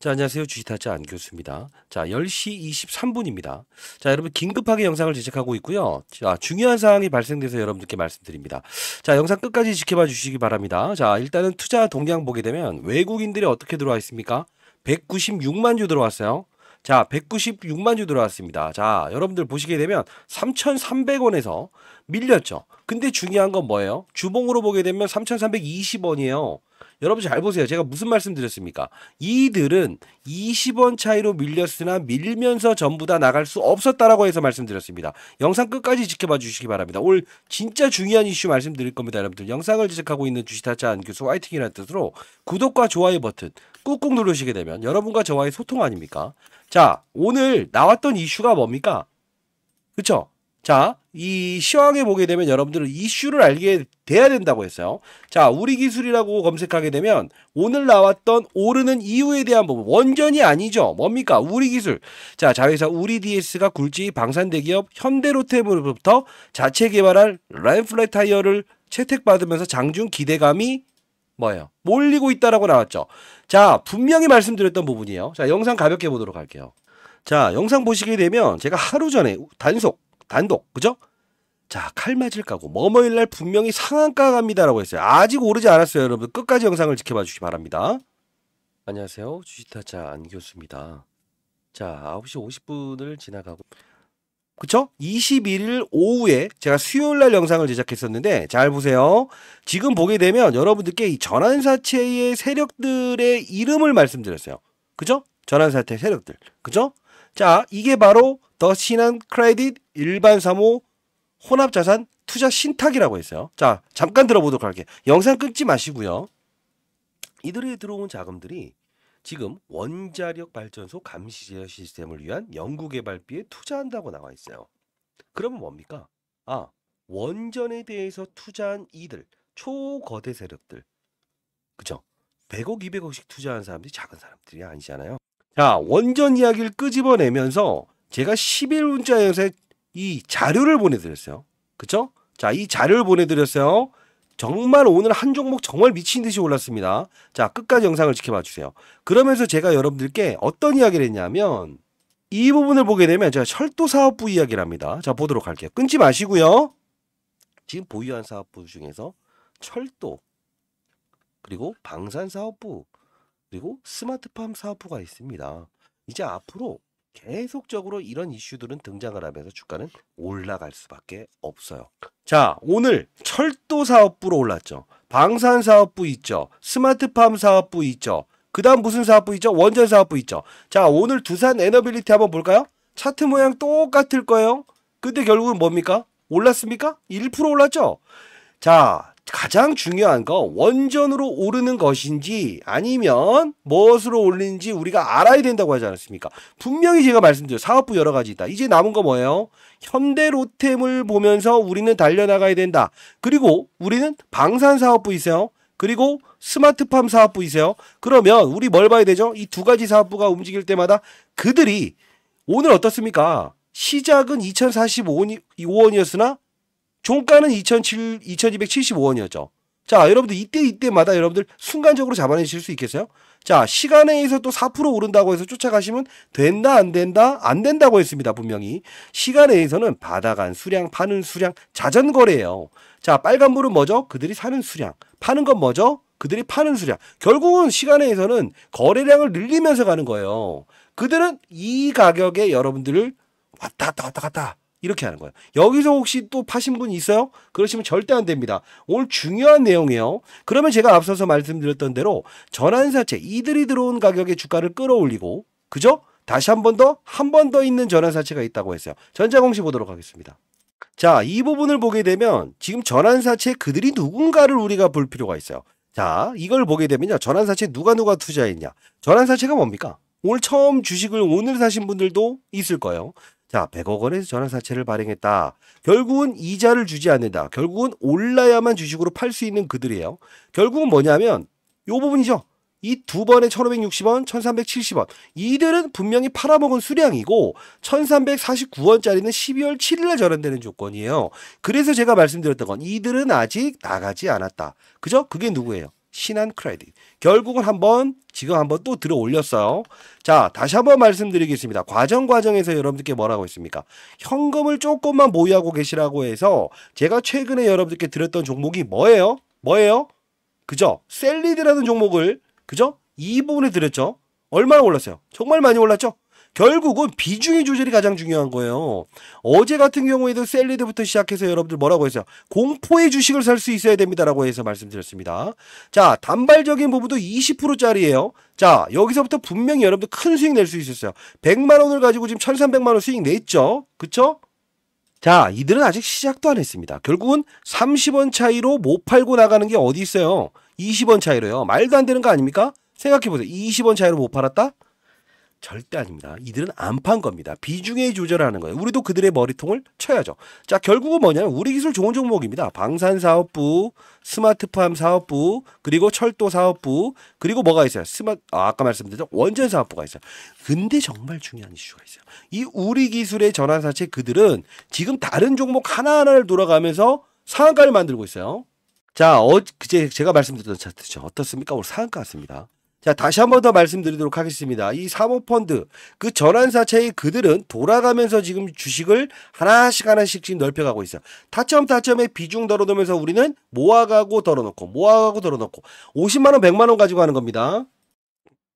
자, 안녕하세요. 주식타짜 안 교수입니다. 자, 10시 23분입니다. 자, 여러분 긴급하게 영상을 제작하고 있고요. 자, 중요한 사항이 발생돼서 여러분들께 말씀드립니다. 자, 영상 끝까지 지켜봐 주시기 바랍니다. 자, 일단은 투자 동향 보게 되면 외국인들이 어떻게 들어와 있습니까? 196만 주 들어왔어요. 자, 196만 주 들어왔습니다. 자, 여러분들 보시게 되면 3,300원에서 밀렸죠. 근데 중요한 건 뭐예요? 주봉으로 보게 되면 3,320원이에요. 여러분 잘 보세요. 제가 무슨 말씀 드렸습니까? 이들은 20원 차이로 밀렸으나 밀면서 전부 다 나갈 수 없었다라고 해서 말씀드렸습니다. 영상 끝까지 지켜봐 주시기 바랍니다. 오늘 진짜 중요한 이슈 말씀드릴 겁니다. 여러분들 영상을 제작하고 있는 주식타짜 안교수 화이팅이라는 뜻으로 구독과 좋아요 버튼 꾹꾹 누르시게 되면 여러분과 저와의 소통 아닙니까? 자 오늘 나왔던 이슈가 뭡니까? 그쵸? 자, 이 시황에 보게 되면 여러분들은 이슈를 알게 돼야 된다고 했어요. 자, 우리 기술이라고 검색하게 되면 오늘 나왔던 오르는 이유에 대한 부분 원전이 아니죠. 뭡니까? 우리 기술. 자, 자회사 우리 DS가 굴지 방산 대기업 현대로템으로부터 자체 개발한 램플렛 타이어를 채택받으면서 장중 기대감이 뭐예요? 몰리고 있다라고 나왔죠. 자, 분명히 말씀드렸던 부분이에요. 자, 영상 가볍게 보도록 할게요. 자, 영상 보시게 되면 제가 하루 전에 단속 단독 그죠? 자, 칼 맞을 까고 뭐뭐일 날 분명히 상한가 갑니다라고 했어요. 아직 오르지 않았어요, 여러분. 끝까지 영상을 지켜봐 주시기 바랍니다. 안녕하세요. 주식타자 안 교수입니다. 자, 9시 50분을 지나가고 그쵸? 21일 오후에 제가 수요일 날 영상을 제작했었는데 잘 보세요. 지금 보게 되면 여러분들께 이 전환사채의 세력들의 이름을 말씀드렸어요. 그죠? 전환사채 세력들. 그죠? 자, 이게 바로 더 신한 크레딧 일반 사모 혼합 자산 투자 신탁이라고 했어요. 자, 잠깐 들어보도록 할게요. 영상 끊지 마시고요. 이들에 들어온 자금들이 지금 원자력 발전소 감시 제어 시스템을 위한 연구 개발비에 투자한다고 나와 있어요. 그러면 뭡니까? 아, 원전에 대해서 투자한 이들, 초거대 세력들. 그죠? 100억, 200억씩 투자한 사람들이 작은 사람들이 아니잖아요. 자, 원전 이야기를 끄집어내면서 제가 10일 문자에서 이 자료를 보내드렸어요. 그쵸? 자, 이 자료를 보내드렸어요. 정말 오늘 한 종목 정말 미친 듯이 올랐습니다. 자, 끝까지 영상을 지켜봐 주세요. 그러면서 제가 여러분들께 어떤 이야기를 했냐면 이 부분을 보게 되면 제가 철도 사업부 이야기를 합니다. 자, 보도록 할게요. 끊지 마시고요. 지금 보유한 사업부 중에서 철도 그리고 방산 사업부 그리고 스마트팜 사업부가 있습니다. 이제 앞으로 계속적으로 이런 이슈들은 등장을 하면서 주가는 올라갈 수밖에 없어요. 자, 오늘 철도 사업부로 올랐죠. 방산 사업부 있죠. 스마트팜 사업부 있죠. 그 다음 무슨 사업부 있죠? 원전 사업부 있죠. 자, 오늘 두산 에너빌리티 한번 볼까요? 차트 모양 똑같을 거예요. 근데 결국은 뭡니까? 올랐습니까? 1% 올랐죠? 자, 가장 중요한 거 원전으로 오르는 것인지 아니면 무엇으로 올리는지 우리가 알아야 된다고 하지 않았습니까? 분명히 제가 말씀드려 사업부 여러 가지 있다. 이제 남은 거 뭐예요? 현대 로템을 보면서 우리는 달려나가야 된다. 그리고 우리는 방산 사업부 있어요. 그리고 스마트팜 사업부 있어요. 그러면 우리 뭘 봐야 되죠? 이 두 가지 사업부가 움직일 때마다 그들이 오늘 어떻습니까? 시작은 2045원이었으나 종가는 2007, 2275원이었죠. 자, 여러분들 이때 이때마다 여러분들 순간적으로 잡아내실 수 있겠어요? 자, 시간에 의해서 또 4% 오른다고 해서 쫓아가시면 된다 안 된다 안 된다고 했습니다. 분명히. 시간에 의해서는 받아간 수량, 파는 수량 자전거래예요. 자, 빨간불은 뭐죠? 그들이 사는 수량. 파는 건 뭐죠? 그들이 파는 수량. 결국은 시간에 의해서는 거래량을 늘리면서 가는 거예요. 그들은 이 가격에 여러분들을 왔다 갔다 왔다 갔다 이렇게 하는 거예요. 여기서 혹시 또 파신 분 있어요? 그러시면 절대 안 됩니다. 오늘 중요한 내용이에요. 그러면 제가 앞서서 말씀드렸던 대로 전환사채 이들이 들어온 가격의 주가를 끌어올리고 그죠? 다시 한 번 더 한 번 더 있는 전환사채가 있다고 했어요. 전자공시 보도록 하겠습니다. 자, 이 부분을 보게 되면 지금 전환사채 그들이 누군가를 우리가 볼 필요가 있어요. 자, 이걸 보게 되면요. 전환사채 누가 누가 투자했냐? 전환사채가 뭡니까? 오늘 처음 주식을 오늘 사신 분들도 있을 거예요. 자, 100억 원에서 전환사채를 발행했다. 결국은 이자를 주지 않는다. 결국은 올라야만 주식으로 팔 수 있는 그들이에요. 결국은 뭐냐면 요 부분이죠. 이 두 번에 1560원, 1370원. 이들은 분명히 팔아먹은 수량이고 1349원짜리는 12월 7일에 전환되는 조건이에요. 그래서 제가 말씀드렸던 건 이들은 아직 나가지 않았다. 그죠? 그게 누구예요? 신한 크레딧. 결국은 한번 지금 한번 또 들어 올렸어요. 자, 다시 한번 말씀드리겠습니다. 과정 과정에서 여러분들께 뭐라고 했습니까? 현금을 조금만 보유하고 계시라고 해서 제가 최근에 여러분들께 드렸던 종목이 뭐예요? 뭐예요? 그죠? 셀리드라는 종목을 그죠? 이 부분에 드렸죠. 얼마나 올랐어요? 정말 많이 올랐죠? 결국은 비중의 조절이 가장 중요한 거예요. 어제 같은 경우에도 셀리드부터 시작해서 여러분들 뭐라고 했어요? 공포의 주식을 살 수 있어야 됩니다라고 해서 말씀드렸습니다. 자, 단발적인 부분도 20%짜리예요. 자, 여기서부터 분명히 여러분들 큰 수익 낼 수 있었어요. 100만 원을 가지고 지금 1,300만 원 수익 냈죠. 그쵸? 자, 이들은 아직 시작도 안 했습니다. 결국은 30원 차이로 못 팔고 나가는 게 어디 있어요? 20원 차이로요. 말도 안 되는 거 아닙니까? 생각해 보세요. 20원 차이로 못 팔았다? 절대 아닙니다. 이들은 안 판 겁니다. 비중에 조절하는 거예요. 우리도 그들의 머리통을 쳐야죠. 자, 결국은 뭐냐면 우리 기술 좋은 종목입니다. 방산 사업부, 스마트팜 사업부, 그리고 철도 사업부, 그리고 뭐가 있어요? 스마 아, 아까 말씀드렸죠. 원전 사업부가 있어요. 근데 정말 중요한 이슈가 있어요. 이 우리 기술의 전환사채 그들은 지금 다른 종목 하나하나를 돌아가면서 상한가를 만들고 있어요. 자, 어, 그제 제가 말씀드렸던 차트죠. 어떻습니까? 오늘 상한가 같습니다. 자, 다시 한 번 더 말씀드리도록 하겠습니다. 이 사모펀드, 그 전환사채의 그들은 돌아가면서 지금 주식을 하나씩 하나씩 지금 넓혀가고 있어요. 타점 타점에 비중 덜어놓으면서 우리는 모아가고 덜어놓고, 모아가고 덜어놓고, 50만원, 100만원 가지고 하는 겁니다.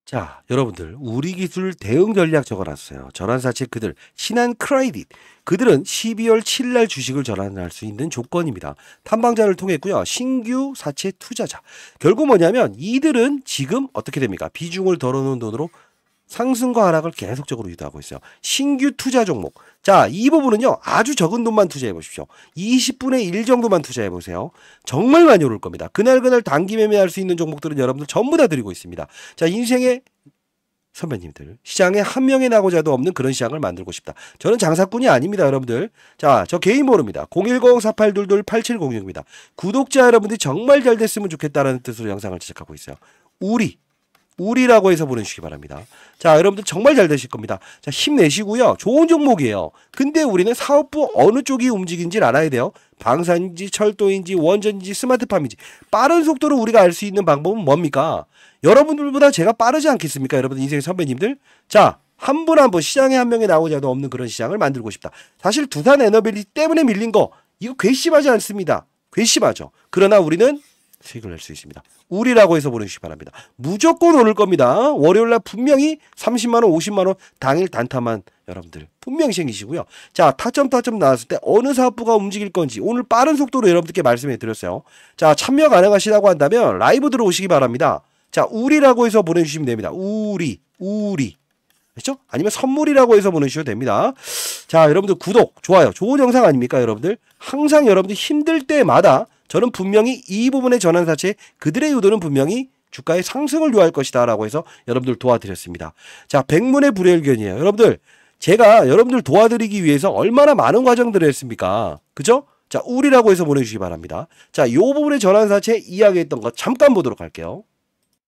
자, 여러분들, 우리 기술 대응 전략 적어놨어요. 전환사채 그들, 신한 크레딧. 그들은 12월 7일 날 주식을 전환할 수 있는 조건입니다. 탐방자를 통했고요. 신규 사채 투자자. 결국 뭐냐면 이들은 지금 어떻게 됩니까? 비중을 덜어놓은 돈으로 상승과 하락을 계속적으로 유도하고 있어요. 신규 투자 종목. 자, 이 부분은요, 아주 적은 돈만 투자해 보십시오. 20분의 1 정도만 투자해 보세요. 정말 많이 오를 겁니다. 그날그날 단기 매매할 수 있는 종목들은 여러분들 전부 다 드리고 있습니다. 자, 인생의 선배님들 시장에 한 명의 나고자도 없는 그런 시장을 만들고 싶다. 저는 장사꾼이 아닙니다, 여러분들. 자, 저 개인 모릅니다. 010-4822-8706입니다. 구독자 여러분들이 정말 잘 됐으면 좋겠다라는 뜻으로 영상을 제작하고 있어요. 우리 우리라고 해서 보내주시기 바랍니다. 자, 여러분들 정말 잘 되실 겁니다. 자, 힘내시고요. 좋은 종목이에요. 근데 우리는 사업부 어느 쪽이 움직인지를 알아야 돼요. 방산인지 철도인지 원전인지 스마트팜인지 빠른 속도로 우리가 알 수 있는 방법은 뭡니까? 여러분들보다 제가 빠르지 않겠습니까? 여러분 인생의 선배님들. 자, 한 분 한 분 시장에 한 명에 나오자도 없는 그런 시장을 만들고 싶다. 사실 두산 에너빌리 때문에 밀린 거 이거 괘씸하지 않습니다. 괘씸하죠. 그러나 우리는 수익을 낼 수 있습니다. 우리라고 해서 보내주시기 바랍니다. 무조건 오를 겁니다. 월요일날 분명히 30만원, 50만원 당일 단타만 여러분들 분명히 생기시고요. 자, 타점 타점 나왔을 때 어느 사업부가 움직일 건지 오늘 빠른 속도로 여러분들께 말씀해 드렸어요. 자, 참여 가능하시다고 한다면 라이브 들어오시기 바랍니다. 자, 우리라고 해서 보내주시면 됩니다. 우리, 우리. 그렇죠? 아니면 선물이라고 해서 보내주셔도 됩니다. 자, 여러분들 구독, 좋아요. 좋은 영상 아닙니까, 여러분들? 항상 여러분들 힘들 때마다 저는 분명히 이 부분의 전환 사채 그들의 의도는 분명히 주가의 상승을 요할 것이다 라고 해서 여러분들 도와드렸습니다. 자, 백문의 불여일견이에요. 여러분들, 제가 여러분들 도와드리기 위해서 얼마나 많은 과정들을 했습니까? 그죠? 자, 우리라고 해서 보내주시기 바랍니다. 자, 요 부분의 전환 사채 이야기했던 거 잠깐 보도록 할게요.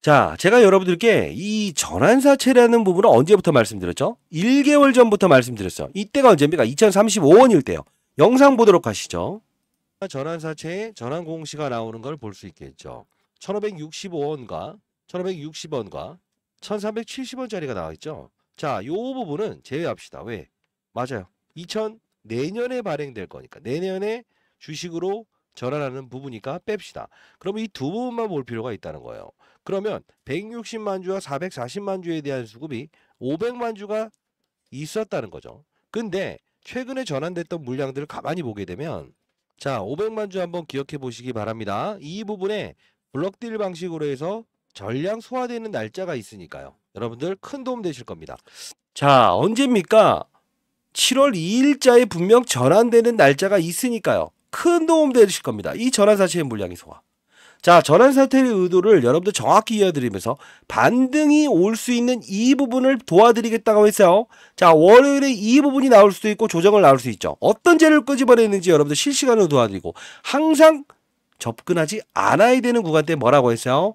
자, 제가 여러분들께 이 전환사채라는 부분을 언제부터 말씀드렸죠? 1개월 전부터 말씀드렸어요. 이때가 언제입니까? 2035원일 때요. 영상 보도록 하시죠. 전환사채에 전환공시가 나오는 걸 볼 수 있겠죠. 1565원과 1560원과 1370원짜리가 나와 있죠. 자, 요 부분은 제외합시다. 왜? 맞아요. 2000 내년에 발행될 거니까 내년에 주식으로 전환하는 부분이니까 뺍시다. 그럼 이 두 부분만 볼 필요가 있다는 거예요. 그러면 160만 주와 440만 주에 대한 수급이 500만 주가 있었다는 거죠. 근데 최근에 전환됐던 물량들을 가만히 보게 되면 자, 500만 주 한번 기억해 보시기 바랍니다. 이 부분에 블럭딜 방식으로 해서 전량 소화되는 날짜가 있으니까요. 여러분들 큰 도움 되실 겁니다. 자, 언제입니까? 7월 2일자에 분명 전환되는 날짜가 있으니까요. 큰 도움 되실 겁니다. 이 전환사채의 물량이 소화. 자, 전환사태의 의도를 여러분들 정확히 이어드리면서 반등이 올 수 있는 이 부분을 도와드리겠다고 했어요. 자, 월요일에 이 부분이 나올 수도 있고 조정을 나올 수 있죠. 어떤 재를 끄집어내는지 여러분들 실시간으로 도와드리고 항상 접근하지 않아야 되는 구간대 뭐라고 했어요?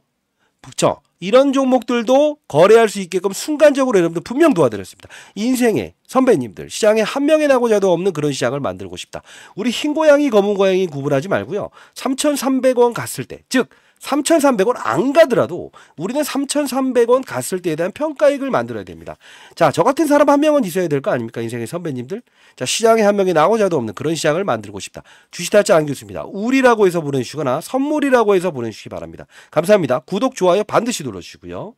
그쵸? 이런 종목들도 거래할 수 있게끔 순간적으로 여러분들 분명 도와드렸습니다. 인생에 선배님들 시장에 한 명의 나고자도 없는 그런 시장을 만들고 싶다. 우리 흰 고양이 검은 고양이 구분하지 말고요. 3,300원 갔을 때, 즉 3,300원 안 가더라도 우리는 3,300원 갔을 때에 대한 평가액을 만들어야 됩니다. 자, 저 같은 사람 한 명은 있어야 될 거 아닙니까? 인생의 선배님들. 자, 시장에 한 명이 나고자도 없는 그런 시장을 만들고 싶다. 주식달자 안 교수입니다. 우리라고 해서 보내주시거나 선물이라고 해서 보내주시기 바랍니다. 감사합니다. 구독, 좋아요 반드시 눌러주시고요.